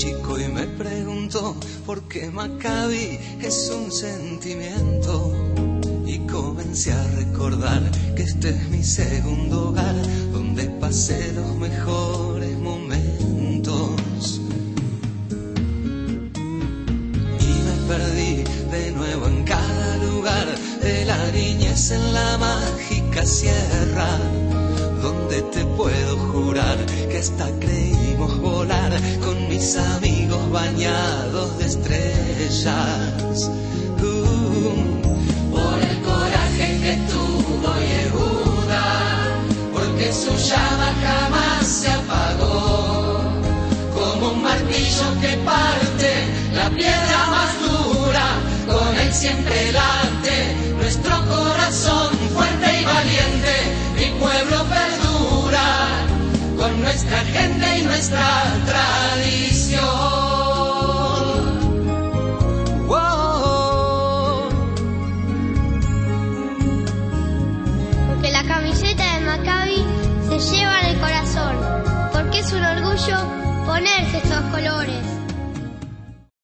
siento, porque Maccabi es un sentimiento. Y comencé a recordar que este es mi segundo hogar, donde pasé los mejores momentos. Y me perdí de nuevo en cada lugar de la niñez en la mágica sierra donde te puedo jurar que volar con mis amigos bañados de estrellas. Uh, por el coraje que tuvo Yehuda, porque su llama jamás se apagó, como un martillo que parte la piedra más dura, con él siempre late nuestro corazón fuerte y valiente, mi pueblo perdura con nuestra gente y nuestra tradición. Wow. Porque la camiseta de Maccabi se lleva en el corazón, porque es un orgullo ponerse estos colores.